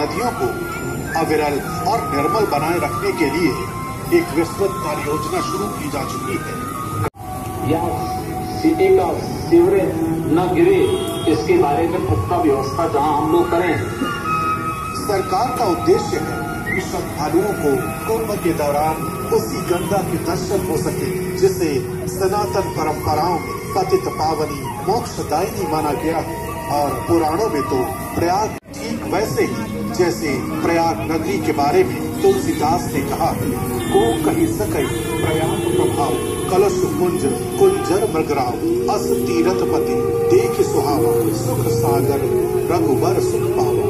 नदियों को अविरल और निर्मल बनाए रखने के लिए एक विस्तृत कार्य योजना शुरू की जा चुकी है। या सिटी का सीवरेज न गिरे इसके बारे में पुख्ता व्यवस्था जहाँ हम लोग करें। सरकार का उद्देश्य है कि श्रद्धालुओं को कुंभ के दौरान उसी गंगा के दर्शन हो सके जिसे सनातन परंपराओं में पतित पावनी मोक्षदायिनी माना गया है। और पुराणों में तो प्रयाग ठीक वैसे ही, जैसे प्रयाग नगरी के बारे में तुलसीदास ने कहा को कही सके प्रयाग प्रभाव, कलश कुंज, कुंजर मृगराव, अस तीरथ पति, देख सुहावा, सुख सागर, रघुबर सुख पावा।